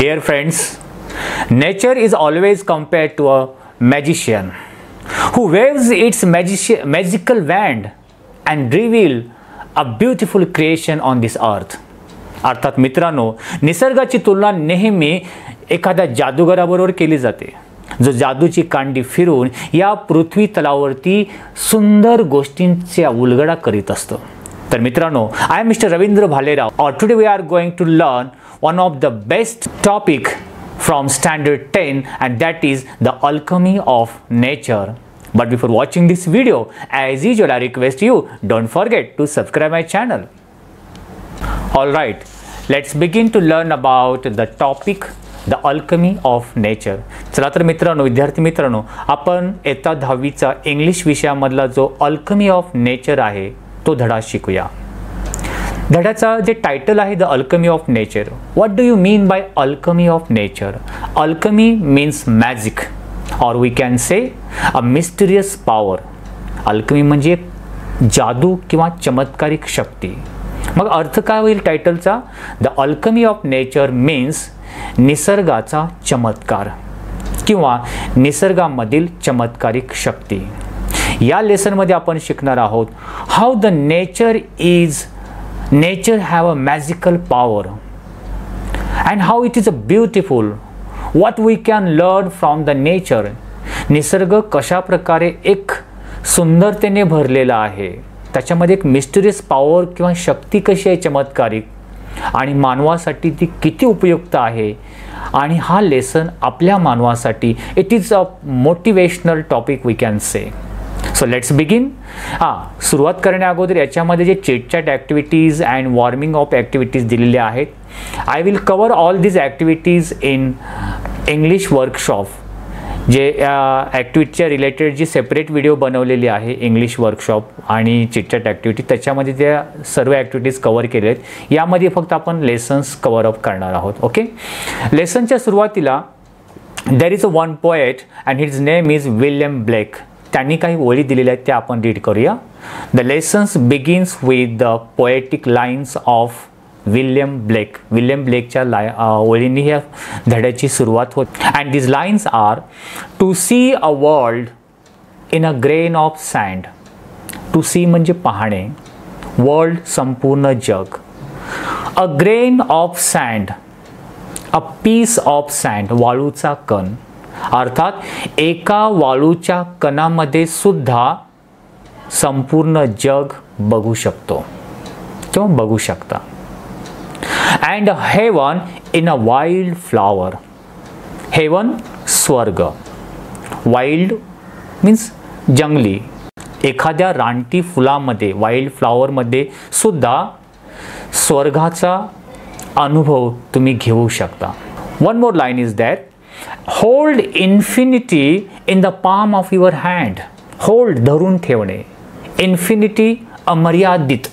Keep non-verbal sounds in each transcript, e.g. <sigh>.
Dear friends, nature is always compared to a magician who waves its magici- magical wand and reveal a beautiful creation on this earth. अर्थात मित्रांनो निसर्गाची तुलना नेहमी एखाद्या जादूगाराबरोबर केली जाते जो जादूची कांडी फिरून या पृथ्वी तलावरती सुंदर गोष्टींच्या उलगडा करीत असतो तर मित्रांनो I am mister Ravindra Bhalerao और today we are going to learn one of the best topic from standard 10 and that is the alchemy of nature but before watching this video as usual i request you don't forget to subscribe my channel all right let's begin to learn about the topic the alchemy of nature चला तर मित्रांनो विद्यार्थी मित्रांनो आपण येता दहावीचा English विषयामधला जो alchemy of nature आहे तो धडा शिकूया धड्याचा जे टायटल आहे the alchemy of nature what do you mean by alchemy of nature alchemy means magic or we can say a mysterious power alchemy म्हणजे जादू किंवा चमत्कारिक शक्ती. मग अर्थ काय होईल टायटलचा the alchemy of nature means निसर्गाचा चमत्कार किंवा निसर्गामधील चमत्कारिक शक्ती. या लेसनमध्ये आपण शिकणार आहोत how the nature is nature have a magical power. And how it is a beautiful. What we can learn from the nature. निसर्ग कशा प्रकारे एक सुंदरतेने भरलेला आहे त्याच्यामध्ये एक मिस्टरियस पॉवर किंवा शक्ती कशी आहे चमत्कारिक आणि मानवासाठी ती किती उपयुक्त आहे आणि हा लेसन आपल्या मानवासाठी it is a motivational topic we can say so let's begin हां सुरुवात करण्या अगोदर याच्यामध्ये जे chit chat activities and warming off activities दिलेल्या आहेत I will cover all these activities in English workshop जे ॲक्टिव्हिटीच्या रिलेटेड जी सेपरेट व्हिडिओ बनवलेली आहे इंग्लिश वर्कशॉप आणि चिटचॅट ॲक्टिव्हिटी त्याच्यामध्ये त्या सर्व ॲक्टिव्हिटीज कवर केले आहेत. यामध्ये फक्त आपण लेसन्स कवर अप करणार आहोत ओके लेसनच्या सुरुवातीला there is a one poet and his name is William Blake त्यांनी काही ओळी दिलेल्या आहेत त्या आपण रीड करूया. The lessons begins with the poetic lines of William Blake William ब्लेकच्या लाय ओळींनी ह्या धड्याची सुरुवात होत. And these lines are to see a world in a grain of sand to see म्हणजे पाहणे. वर्ल्ड संपूर्ण जग. A grain of sand a piece of sand वाळूचा कण. अर्थात एका वाळूच्या कणामध्ये सुद्धा संपूर्ण जग बघू शकतो किंवा बघू शकता. And heaven in a wild flower heaven स्वर्ग. वाईल्ड मीन्स जंगली. एखाद्या रानटी फुलामध्ये वाईल्ड फ्लॉवरमध्ये सुद्धा स्वर्गाचा अनुभव तुम्ही घेऊ शकता. One more line is that hold infinity in the palm of your hand hold धरून ठेवणे. इन्फिनिटी अमर्यादित.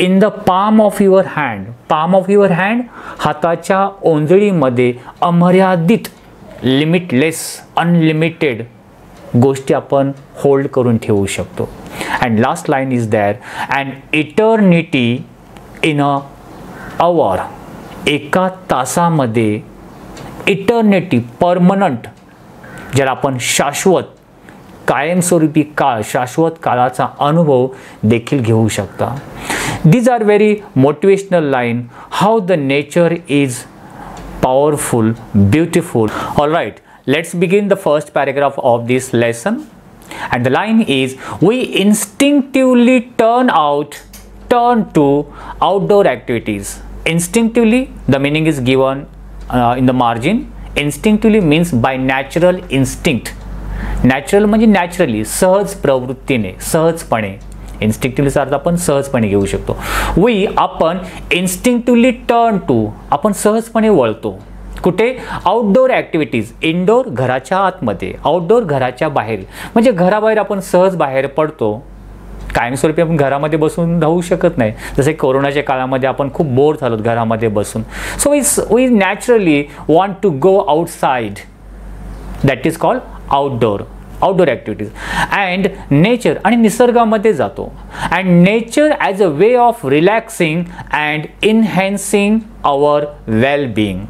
In the palm of your hand palm of your hand हाताच्या ओंजळीमध्ये अमर्यादित लिमिटलेस अनलिमिटेड गोष्टी आपण होल्ड करून ठेवू शकतो. And last line is that and eternity in a hour एका तासामध्ये इटर्निटी परमनंट ज्याला आपण शाश्वत कायमस्वरूपी काळ शाश्वत काळाचा अनुभव देखील घेऊ शकता. These are very motivational line how the nature is powerful beautiful all right let's begin the first paragraph of this lesson and the line is we instinctively turn out turn to outdoor activities instinctively the meaning is in the margin instinctively means by natural instinct natural म्हणजे naturally सहज प्रवृत्तीने सहजपणे. इन्स्टिंक्टिव्हलीचा अर्थ आपण सहजपणे घेऊ शकतो. We आपण इन्स्टिंक्टिव्हली टर्न टू आपण सहजपणे वळतो. कुठे? आउटडोर ॲक्टिव्हिटीज इनडोर घराच्या आतमध्ये आउटडोर घराच्या बाहेर. म्हणजे घराबाहेर आपण सहज बाहेर पडतो कायमस्वरूपी आपण घरामध्ये बसून राहू शकत नाही. जसे कोरोनाच्या काळामध्ये आपण खूप बोर झालो घरामध्ये बसून. So we we naturally want to go outside that is called outdoor outdoor activities and nature आणि निसर्गामध्ये जातो. And nature as a way of relaxing and enhancing our well being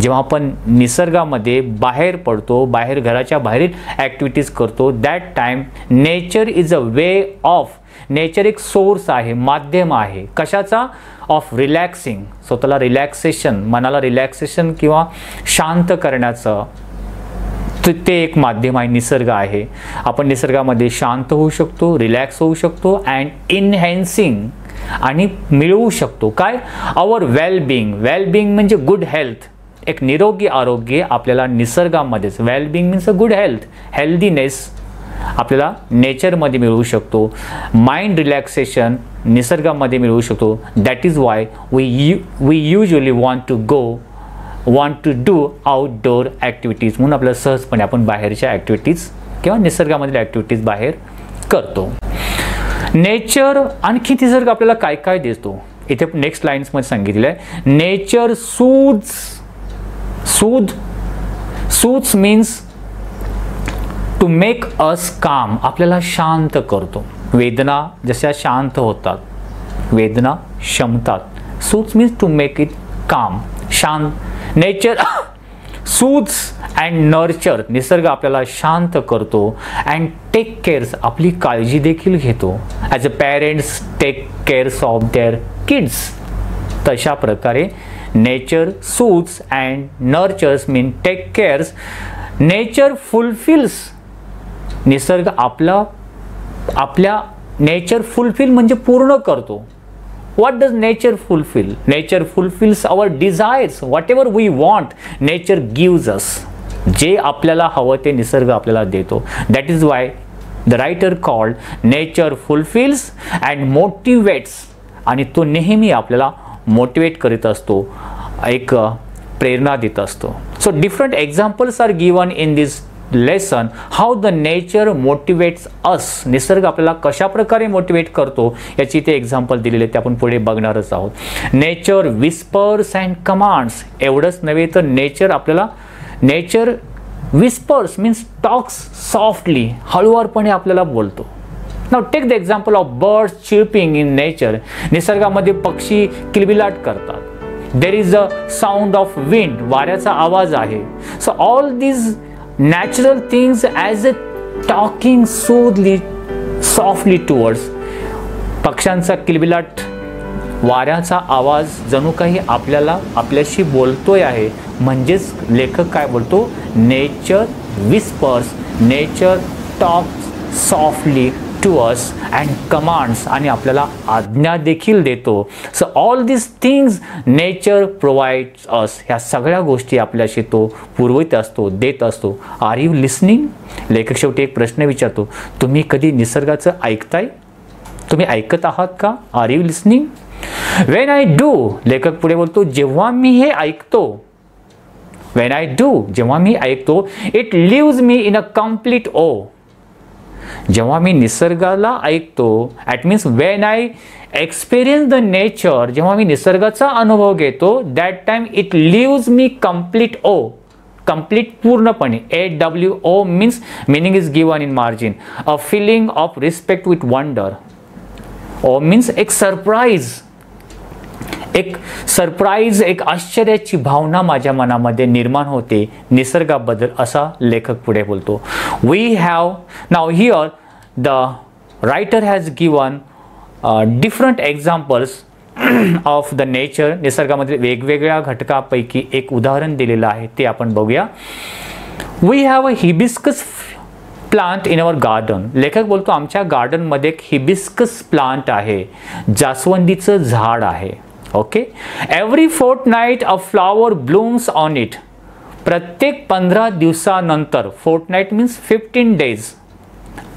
जेव्हा आपण निसर्गामध्ये बाहेर पडतो बाहेर घराच्या बाहेरील ॲक्टिव्हिटीज करतो that time nature is a way of nature एक सोर्स आहे माध्यम आहे. कशाचा? ऑफ रिलॅक्सिंग स्वतःला रिलॅक्सेशन मनाला रिलॅक्सेशन किंवा शांत करण्याचं. ते एक माध्यम आहे निसर्ग आहे. आपण निसर्गामध्ये शांत होऊ शकतो रिलॅक्स होऊ शकतो अँड इनहॅन्सिंग आणि मिळवू शकतो. काय? आवर वेलबिंग वेलबिंग म्हणजे गुड हेल्थ एक निरोगी आरोग्य आपल्याला निसर्गामध्येच well being means a good health healthiness आपल्याला नेचरमध्ये मिळवू शकतो. माइंड रिलॅक्सेशन निसर्गामध्ये मिळवू शकतो. That is why we you we usually want to go want to do outdoor activities म्हणून आपल्याला सहजपणे आपण बाहेरच्या ॲक्टिव्हिटीज किंवा निसर्गामधील ॲक्टिव्हिटीज बाहेर करतो. नेचर आणखी निसर्ग आपल्याला काय काय देतो? इथे नेक्स्ट लाईन्समध्ये सांगितलेलं आहे. नेचर सूज सूद सूज means to make us calm आपल्याला शांत करतो. वेदना जशा शांत होतात वेदना शमतात. सूज means to make it calm शांत. नेचर सूज अँड नर्चर निसर्ग आपल्याला शांत करतो अँड टेक केअर्स आपली काळजी देखील घेतो. As a parents take cares of their kids तशा प्रकारे nature soothes and nurtures mean take cares nature fulfils निसर्ग आपला आपल्या नेचर फुलफिल म्हणजे पूर्ण करतो. What does nature fulfil nature fulfils fulfills desires whatever we want nature gives us जे आपल्याला हवं ते निसर्ग आपल्याला देतो. That is why the writer called nature fulfils and motivates आणि तो नेहमी आपल्याला मोटिवेट करीत असतो एक प्रेरणा देत असतो. So different examples are given in this lesson how the nature motivates us निसर्ग आपल्याला कशा प्रकारे मोटिवेट करतो याची ते एक्झाम्पल दिलेले ते आपण पुढे बघणारच आहोत. नेचर विस्पर्स अँड कमांड्स एवढंच नव्हे तर नेचर आपल्याला nature whispers means talks softly हळूवारपणे आपल्याला बोलतो. Now take the example of birds chirping in nature निसर्गामध्ये पक्षी किलबिलाट करतात. There is a sound of wind वाऱ्याचा आवाज आहे. So all these natural things as a talking soothly softly towards पक्ष्यांचा किलबिलाट वाऱ्याचा आवाज जणू काही आपल्याला आपल्याशी बोलतोय आहे. म्हणजेच लेखक काय बोलतो? Nature whispers nature talks softly to us and commands आणि आपल्याला आज्ञा देखील देतो. So all this things nature provides us ह्या सगळ्या गोष्टी आपल्याशी तो पुरवित असतो देत असतो. आर यू लिसनिंग लेखक शेवटी एक प्रश्न विचारतो. तुम्ही कधी निसर्गाचं ऐकताय? तुम्ही ऐकत आहात का? Are you listening when I do लेखक पुढे बोलतो जेव्हा मी हे ऐकतो वेन आय डू जेव्हा मी ऐकतो it leaves me in a complete awe जेव्हा मी निसर्गाला ऐकतो at means when I experience the nature जेव्हा मी निसर्गाचा अनुभव घेतो that time it leaves me complete awe complete पूर्णपणे. A W O means meaning is given in margin a feeling of respect with wonder awe means एक surprise एक surprise एक आश्चर्याची भावना माझ्या मनामध्ये निर्माण होते निसर्गाबद्दल असा लेखक पुढे बोलतो. We have now here the writer has given different examples of the nature निसर्गामध्ये वेगवेगळ्या घटकापैकी एक उदाहरण दिलेलं आहे ते आपण बघूया. We have a hibiscus plant in our garden लेखक बोलतो आमच्या गार्डनमध्ये एक हिबिस्कस प्लांट आहे जास्वंदीचं झाड आहे. Okay every fortnight a flower blooms on it प्रत्येक पंधरा दिवसानंतर fortnight means fifteen days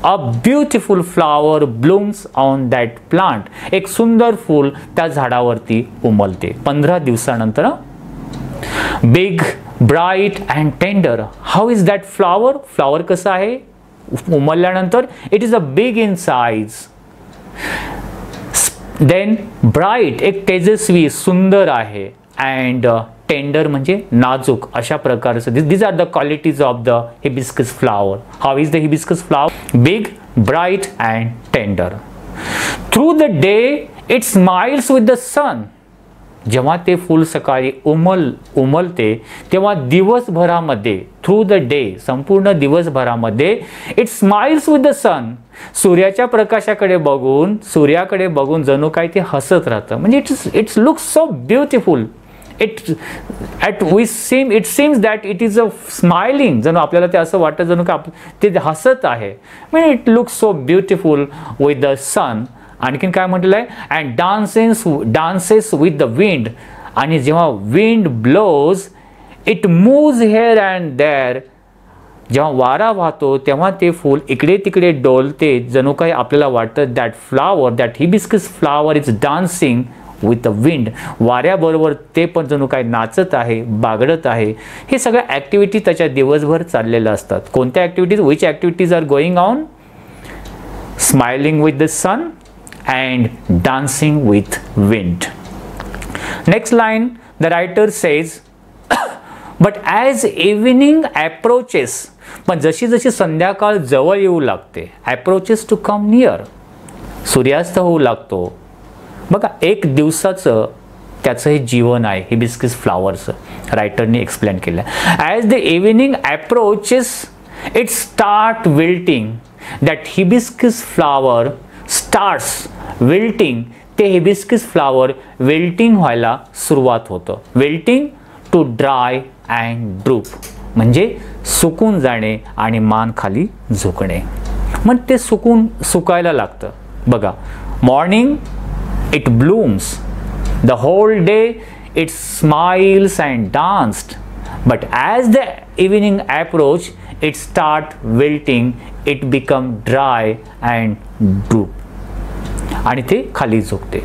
a beautiful flower blooms on that plant एक सुंदर फूल त्या झाडावरती उमलते. पंधरा दिवसानंतर big bright and tender how is that flower flower कसं आहे? उमलल्यानंतर it is a big in size then bright एक तेजस्वी सुंदर आहे. अँड टेंडर म्हणजे नाजूक अशा प्रकारचं. This these are the qualities of the hibiscus flower how is the hibiscus flower big bright and tender through the day it smiles with the sun जेव्हा ते फूल सकाळी उमल उमलते तेव्हा दिवसभरामध्ये थ्रू द डे संपूर्ण दिवसभरामध्ये it smiles with the sun सूर्याच्या प्रकाशाकडे बघून सूर्याकडे बघून जणू काय ते हसत राहतं. म्हणजे it's it's look so beautiful it at we seem it seems that it is a smiling जणू आपल्याला ते असं वाटतं जणू का ते हसत आहे. म्हणजे it look so beautiful with the sun आणखीन काय म्हटलं आहे and dances dances with the wind आणि जेव्हा wind blows it moves here and there जेव्हा वारा वाहतो तेव्हा ते फूल इकडे तिकडे डोलते. जणू काही आपल्याला वाटतं that flower that hibiscus flower is dancing with the wind वाऱ्याबरोबर ते पण जणू काय नाचत आहे बागडत आहे. हे सगळ्या ॲक्टिव्हिटी त्याच्या दिवसभर चाललेल्या असतात. कोणत्या activities which activities are going on smiling with the sun and dancing with wind. Next line, the writer says, <coughs> but as evening approaches, पण जशी जशी संध्याकाळ जवळ येऊ लागते ॲप्रोचेस टू कम नियर सूर्यास्त होऊ लागतो. बघा एक दिवसाचं त्याचं हे जीवन आहे हिबिस्किस फ्लावरचं. रायटरने एक्सप्लेन केलं. As the evening approaches it start wilting that hibiscus flower starts wilting ते हिबिस्किस फ्लावर विल्टिंग व्हायला सुरुवात होतं. Wilting to dry and droop म्हणजे सुकून जाणे आणि मान खाली झुकणे. मग ते सुकून सुकायला लागतं. बघा morning it blooms the whole day it smiles and danced but as the evening approach it start wilting it become dry and droop आणि ते खाली झोपते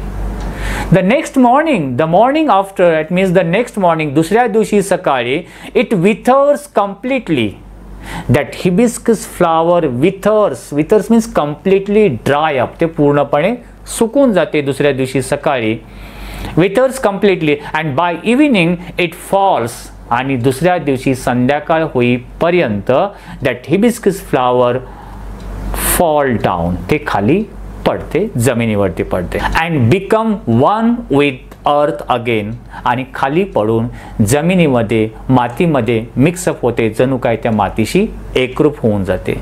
the next morning the morning after it means the next morning दुसऱ्या दिवशी सकाळी it withers completely that hibiscus flower withers withers means completely dry up ते पूर्णपणे सुकून जाते दुसऱ्या दिवशी सकाळी. Withers completely and by evening it falls आणि दुसऱ्या दिवशी संध्याकाळ होईपर्यंत that hibiscus flower fall down ते खाली पडते जमिनीवरती पडते. And become one with earth again आणि खाली पडून जमिनीमध्ये मातीमध्ये मिक्सअप होते जणू काय त्या मातीशी एकरूप होऊन जाते.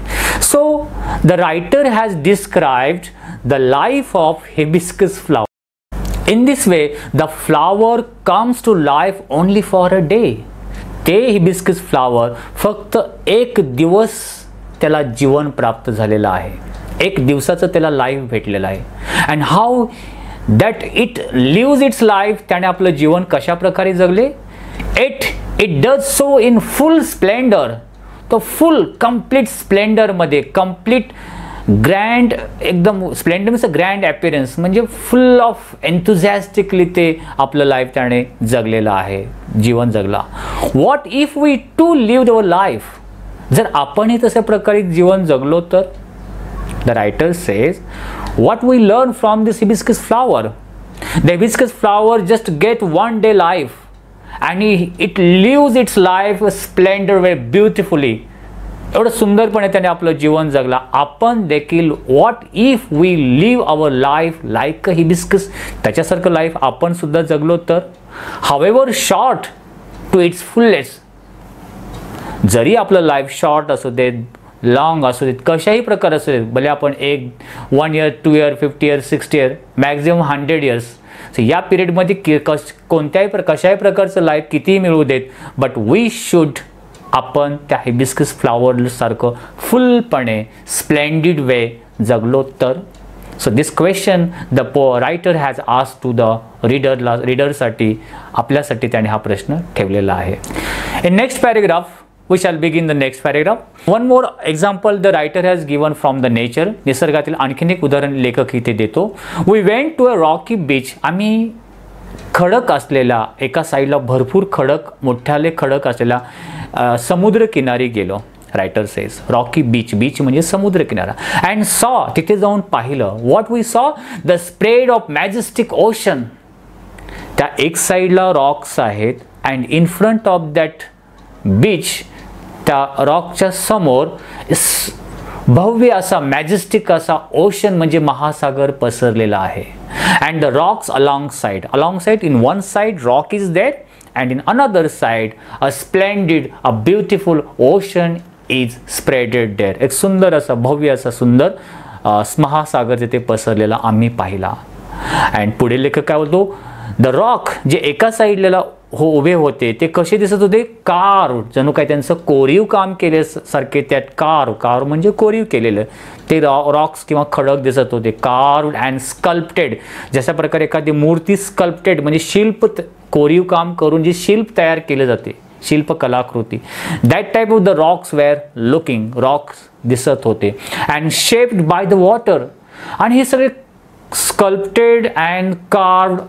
So the writer has described the life of hibiscus flower in this way the flower comes to life only for a day ते हिबिस्कस फ्लावर फक्त एक दिवस त्याला जीवन प्राप्त झालेलं आहे. एक दिवसाचं त्याला लाईफ भेटलेलं आहे. And how that it lives its life त्याने आपलं जीवन कशा प्रकारे जगले? It it does so in full splendour तो फुल कंप्लीट स्प्लेंडरमध्ये कंप्लीट ग्रँड एकदम splendour means a grand appearance म्हणजे फुल ऑफ एन्थुझॅस्टिकली ते आपलं लाईफ त्याने जगलेलं आहे जीवन जगला. What if we too live our life जर आपणही तशा प्रकारे जीवन जगलो तर The writer says, what we learn from this hibiscus flower? The hibiscus flower just get one day life and it lives its life a splendor way beautifully. एवढं सुंदरपणे त्याने आपलं जीवन जगला आपण देखील what if we live our life like a hibiscus त्याच्यासारखं life आपण सुद्धा जगलो तर however short to its fullness जरी आपलं लाईफ शॉर्ट असू दे लाँग असू देत कशाही प्रकार असू देत भले आपण एक one year two year fifty year sixty year maximum hundred years so या पिरियडमध्ये कि कश कोणत्याही प्र कशाही प्रकारचं लाईफ कितीही मिळू देत बट वी शूड आपण त्या हिबिस्किस फ्लावरसारखं फुलपणे स्प्लेंडिड वे जगलो तर. सो दिस क्वेश्चन द पो writer has ask to the रीडरला रीडरसाठी आपल्यासाठी त्याने हा प्रश्न ठेवलेला आहे. In next paragraph we shall begin the next paragraph. One more example the writer has given from the nature. निसर्गातील आणखीन एक उदाहरण लेखक इथे देतो. We went to a rocky beach. आम्ही खडक असलेला एका साईडला भरपूर खडक मोठ्याले खडक असलेला समुद्र किनारी गेलो writer says rocky beach beach म्हणजे समुद्र किनारा अँड सॉ तिथे जाऊन पाहिलं what we saw the spread of majestic ocean त्या एक साईडला रॉक्स आहेत and in front of that beach त्या रॉकच्या समोर भव्य असा मॅजेस्टिक असा ओशन म्हणजे महासागर पसरलेला आहे. And the rocks along side along side in one side rock is that and in another side a splendid a beautiful ocean is spreaded there एक सुंदर असा भव्य असा सुंदर महासागर तिथे पसरलेला आम्ही पाहिला. अँड पुढे लेखक काय बोलतो? द रॉक जे एका साईडला हो उभे होते. ते कसे दिसत होते? कार. जणू काय त्यांचं कोरीव काम केले सारखे त्यात कार. कार म्हणजे कोरीव केलेलं. ते रॉ रॉक्स किंवा खडक दिसत होते. कार अँड स्कल्प्टेड जशा प्रकारे एखादी मूर्ती स्कल्प्टेड म्हणजे शिल्प कोरीव काम करून जे शिल्प तयार केले जाते. शिल्प कलाकृती. That type of the rocks were looking rocks दिसत होते. And shaped by the water आणि हे सगळे sculpted and carved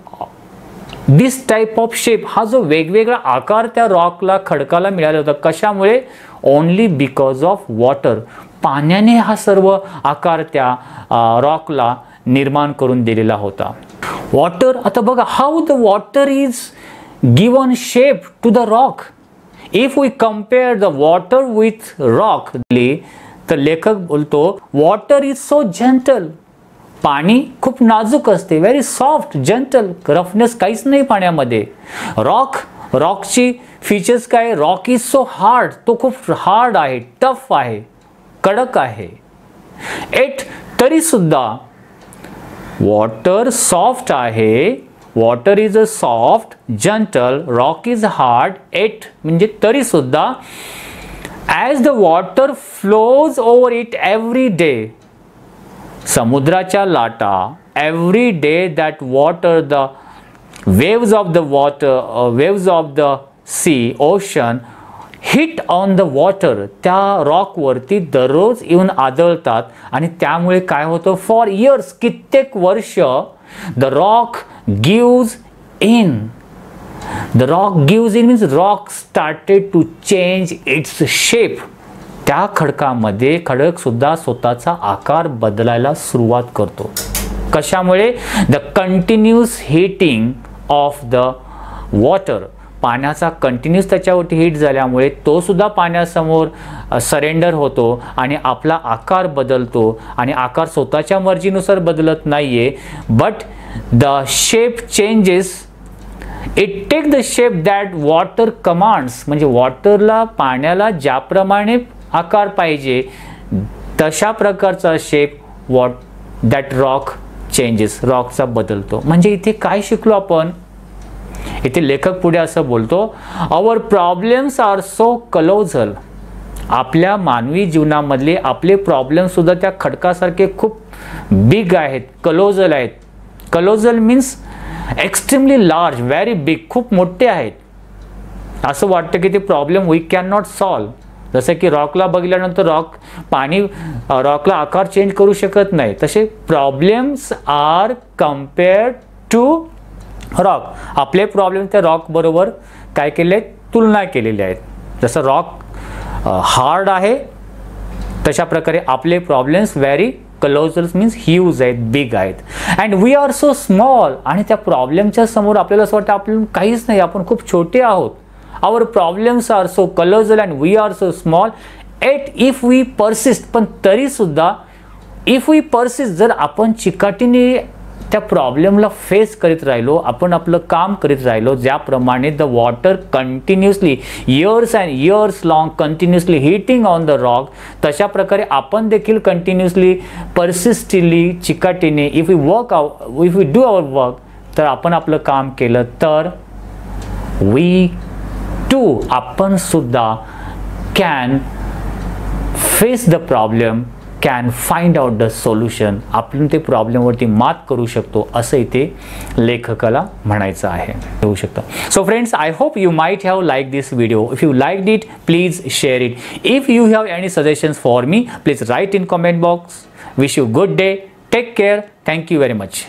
this type of shape हा जो वेगवेगळा आकार त्या रॉकला खडकाला मिळाला होता कशामुळे? ओनली बिकॉज ऑफ वॉटर पाण्याने हा सर्व आकार त्या रॉकला निर्माण करून दिलेला होता. वॉटर आता बघा how the water is given shape to the rock if we compare the water with rock तर लेखक बोलतो वॉटर इज सो जेंटल पाणी खूप नाजूक असते. व्हेरी सॉफ्ट जंटल रफनेस काहीच नाही पाण्यामध्ये. रॉक रॉकची फीचर्स काय? रॉक इज सो हार्ड तो खूप हार्ड आहे टफ आहे कडक आहे. एट तरीसुद्धा वॉटर सॉफ्ट आहे. Water is a soft gentle rock is hard yet म्हणजे तरीसुद्धा as the water flows over it every day समुद्राच्या लाटा every day that water the waves of the water waves of the sea ocean hit on the water त्या रॉकवरती दररोज येऊन आदळतात. आणि त्यामुळे काय होतं? फॉर इयर्स कित्येक वर्ष the rock gives in the rock gives in means rock started to change its shape त्या खडकामध्ये खडकसुद्धा स्वतःचा आकार बदलायला सुरुवात करतो. कशामुळे? The continuous hitting of the water पाण्याचा कंटिन्युअस त्याच्यावरती हिट झाल्यामुळे तो सुद्धा पाण्यासमोर सरेंडर होतो आणि आपला आकार बदलतो आणि आकार स्वतःच्या मर्जीनुसार बदलत नाही आहे but the shape changes it take the shape that water commands म्हणजे वॉटरला पाण्याला ज्याप्रमाणे आकार पाहिजे. तशा प्रकारचा shape what that rock changes रॉकचा बदलतो. म्हणजे इथे काय शिकलो आपण? इथे लेखक पुढे असं बोलतो our problems are so colossal आपल्या मानवी जीवनामधले आपले प्रॉब्लेमसुद्धा त्या खडकासारखे खूप बिग आहेत कलोजल आहेत. Colossal means extremely large very big खूप मोठे आहेत. असं वाटतं की ते problem we can not solve जसं की रॉकला बघितल्यानंतर रॉक पाणी रॉकला आकार चेंज करू शकत नाही. तसे problems are compare to rock आपले प्रॉब्लेम त्या रॉकबरोबर काय केले? आहेत तुलना केलेली आहेत. जसं रॉक हार्ड आहे तशा प्रकारे आपले problems very colossal means huge आहेत बिग आहेत. And we are so small आणि त्या प्रॉब्लेमच्या समोर आपल्याला असं वाटतं आपण काहीच नाही आपण खूप छोटे आहोत. Our problems are so colossal and we are so small yet if we persist पण तरीसुद्धा इफ वी पर्सिस्ट जर आपण चिकाटीने त्या प्रॉब्लेमला फेस करीत राहिलो आपण आपलं काम करीत राहिलो ज्याप्रमाणे the water continuously years and years long continuously hitting on the rock तशा प्रकारे आपण देखील कंटिन्युअसली पर्सिस्टिली चिकाटीने इफ यू वर्क आव if you do our work तर आपण आपलं काम केलं तर वी टू आपण सुद्धा can face the problem can find out the solution आपण ते प्रॉब्लेमवरती मात करू शकतो असं इथे लेखकाला म्हणायचं आहे. होऊ शकतं. So friends I hope you might have like this video if you like it please share it if you have any suggestions for me please write in comment box wish you good day take care thank you very much